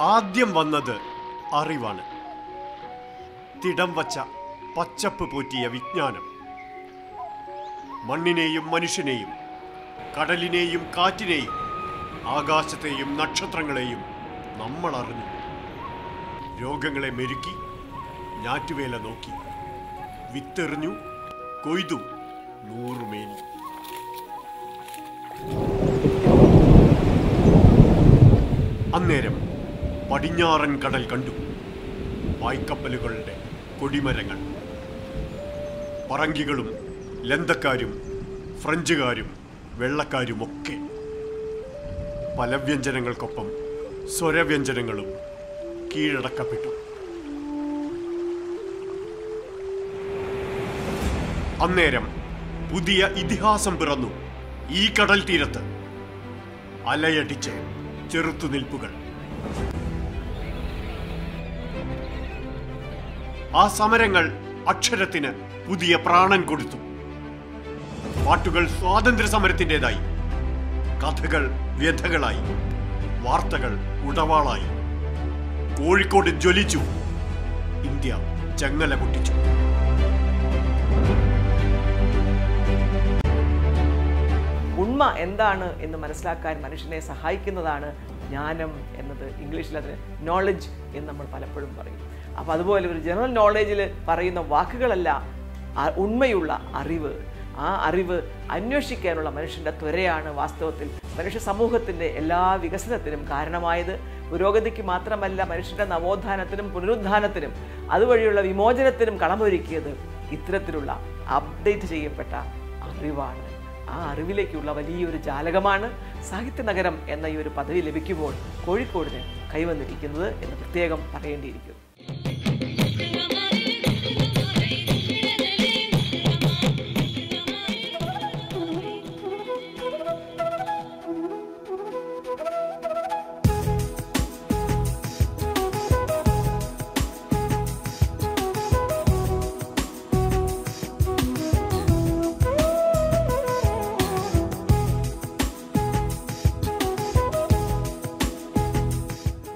ആദ്യം വന്നത് അറിവാണ്. തിടം വച്ച പച്ചപ്പ് പോറ്റിയ വിജ്ഞാനം. മണ്ണിനെയും മനുഷ്യനെയും കടലിനെയും കാറ്റിനെയും ആകാശത്തെയും നക്ഷത്രങ്ങളെയും നമ്മൾ അറിഞ്ഞു. രോഗങ്ങളെ മെരുക്കി ഞാറ്റുവേല നോക്കി വിത്തെറിഞ്ഞു കൊയ്തു നൂറുമേനി. അന്നേരം പടിഞ്ഞാറൻ കടൽ കണ്ടു. വായ്ക്കപ്പലുകളുടെ കൊടിമരങ്ങൾ. പറങ്കികളും ലന്തക്കാരും ഫ്രഞ്ചുകാരും വെള്ളക്കാരുമൊക്കെ. പല വ്യഞ്ജനങ്ങൾക്കൊപ്പം സ്വരവ്യഞ്ജനങ്ങളും കീഴടക്കപ്പെട്ടു. അന്നേരം പുതിയ ഇതിഹാസം പിറന്നു ഈ കടൽ തീരത്ത് അലയടിച്ച് ചെറുത്തുനിൽപ്പുകൾ. ആ സമരങ്ങൾ അക്ഷരത്തിന് പുതിയ പ്രാണൻ കൊടുത്തു. പാട്ടുകൾ സ്വാതന്ത്ര്യ സമരത്തിന്റെതായി കഥകൾ വ്യഥകളായി. വാർത്തകൾ ഉടവാളായി. കോഴിക്കോട് ജ്വലിച്ചു. ഇന്ത്യ ചങ്ങല പൊട്ടിച്ചു. ഉണ്മ എന്താണ് എന്ന് മനസ്സിലാക്കാൻ മനുഷ്യനെ സഹായിക്കുന്നതാണ് ജ്ഞാനം എന്നത് ഇംഗ്ലീഷിൽ അതിന് നോളജ് എന്ന് നമ്മൾ പലപ്പോഴും പറയും. അപ്പോൾ അതുപോലെ ഒരു ജനറൽ നോളേജിൽ പറയുന്ന വാക്കുകളല്ല ഉണ്മയുള്ള അറിവ്. ആ അറിവ് അന്വേഷിക്കാനുള്ള മനുഷ്യന്റെ ത്വരയാണ് വാസ്തവത്തിൽ മനുഷ്യ സമൂഹത്തിന്റെ എല്ലാ വികസനത്തിനും കാരണമായത്. പുരോഗതിക്ക് മാത്രമല്ല മനുഷ്യന്റെ നവോത്ഥാനത്തിനും പുനരുദ്ധാനത്തിനും അതുവഴിയുള്ള വിമോചനത്തിനും കളമൊരുക്കിയത് ഇത്തരത്തിലുള്ള അപ്ഡേറ്റ് ചെയ്യപ്പെട്ട അറിവാണ്. ആ അറിവിലേക്കുള്ള വലിയൊരു ജാലകമാണ് സാഹിത്യ നഗരം എന്ന ഈ ഒരു പദവി ലഭിക്കുമ്പോൾ കോഴിക്കോടിന് കൈവന്നിരിക്കുന്നത് എന്ന് പ്രത്യേകം പറയേണ്ടിയിരിക്കുന്നു.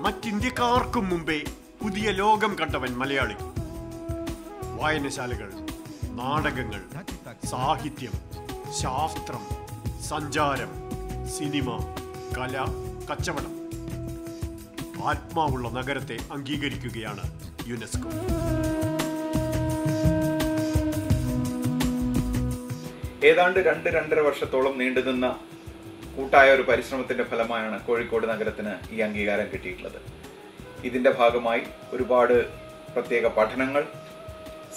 മറ്റിന്ത്യക്കാർക്കും മുമ്പേ പുതിയ ലോകം കണ്ടവൻ മലയാളി. വായനശാലകൾ നാടകങ്ങൾ സാഹിത്യം ശാസ്ത്രം സഞ്ചാരം സിനിമ കല കച്ചവടം. ആത്മാവുള്ള നഗരത്തെ അംഗീകരിക്കുകയാണ് യുനെസ്കോ. ഏതാണ്ട് രണ്ട് രണ്ടര വർഷത്തോളം നീണ്ടുനിന്ന കൂട്ടായ ഒരു പരിശ്രമത്തിന്റെ ഫലമായാണ് കോഴിക്കോട് നഗരത്തിന് ഈ അംഗീകാരം കിട്ടിയിട്ടുള്ളത്. ഇതിന്റെ ഭാഗമായി ഒരുപാട് പ്രത്യേക പഠനങ്ങൾ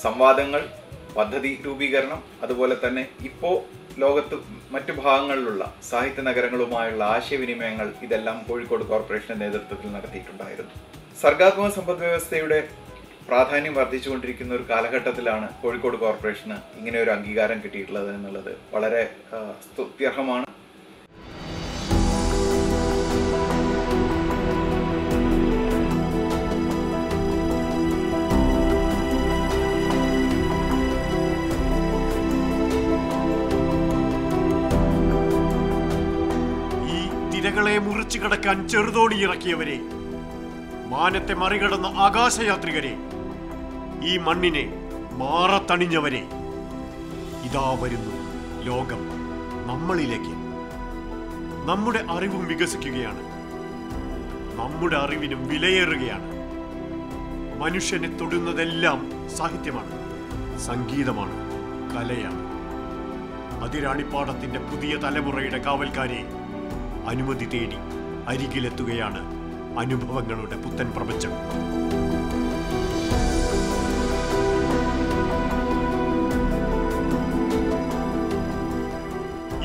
സംവാദങ്ങൾ പദ്ധതി രൂപീകരണം അതുപോലെ തന്നെ ഇപ്പോൾ ലോകത്ത് മറ്റു ഭാഗങ്ങളിലുള്ള സാഹിത്യ നഗരങ്ങളുമായുള്ള ആശയവിനിമയങ്ങൾ ഇതെല്ലാം കോഴിക്കോട് കോർപ്പറേഷന്റെ നേതൃത്വത്തിൽ നടത്തിയിട്ടുണ്ടായിരുന്നു. സർഗാത്മക സമ്പദ് വ്യവസ്ഥയുടെ പ്രാധാന്യം വർദ്ധിച്ചുകൊണ്ടിരിക്കുന്ന ഒരു കാലഘട്ടത്തിലാണ് കോഴിക്കോട് കോർപ്പറേഷന് ഇങ്ങനെ ഒരു അംഗീകാരം കിട്ടിയിട്ടുള്ളത് എന്നുള്ളത് വളരെ സ്തുത്യർഹമാണ് തിരകളെ മുറിച്ചു കടക്കാൻ ചെറുതോണി ഇറക്കിയവരെ. മാനത്തെ മറികടന്ന ആകാശയാത്രികരെ. ഈ മണ്ണിനെ മാറത്തണിഞ്ഞവരെ. ഇതാ വരുന്നു ലോകം നമ്മളിലേക്ക്. നമ്മുടെ അറിവും വികസിക്കുകയാണ്. നമ്മുടെ അറിവിനും വിലയേറുകയാണ്. മനുഷ്യനെ തൊടുന്നതെല്ലാം സാഹിത്യമാണ് സംഗീതമാണ് കലയാണ്. അതിരാണിപ്പാടത്തിന്റെ പുതിയ തലമുറയുടെ കാവൽക്കാരെ അനുമതി തേടി അരികിലെത്തുകയാണ് അനുഭവങ്ങളുടെ പുത്തൻ പ്രപഞ്ചം.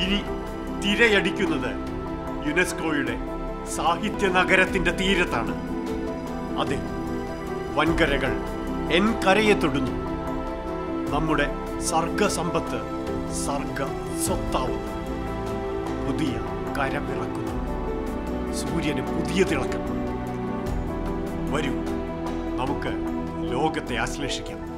ഇനി തിരയടിക്കുന്നത് യുനെസ്കോയുടെ സാഹിത്യ നഗരത്തിന്റെ തീരത്താണ്. അതെ വൻകരകൾ എൻ കരയെ തൊടുന്നു. നമ്മുടെ സർഗസമ്പത്ത് സർഗ സ്വത്താവുന്നു പുതിയ കരമിറക്കുന്നു സൂര്യന് പുതിയ തിളക്കം. വരൂ നമുക്ക് ലോകത്തെ ആശ്ലേഷിക്കാം.